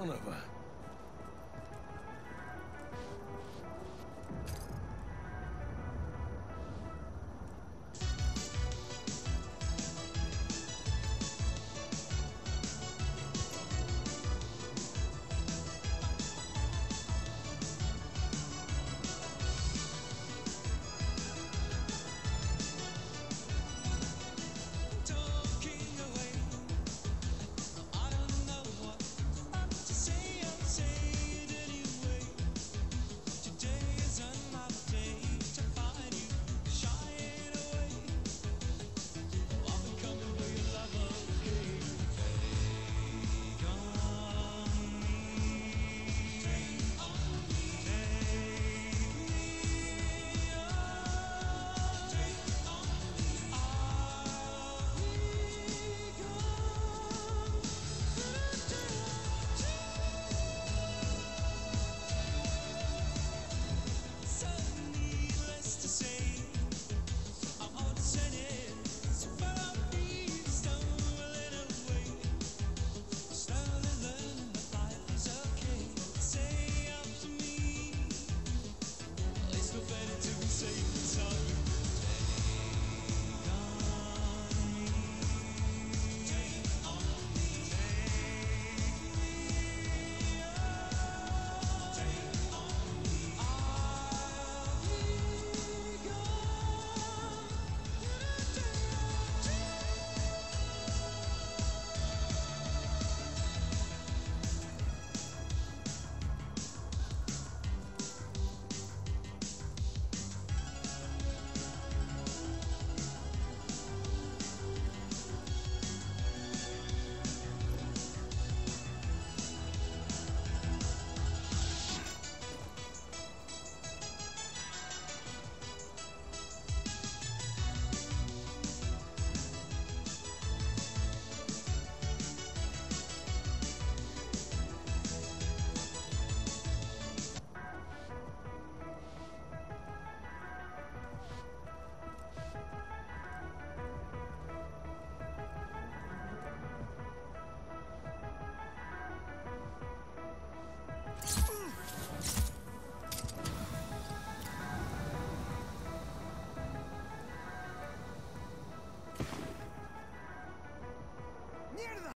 one of us.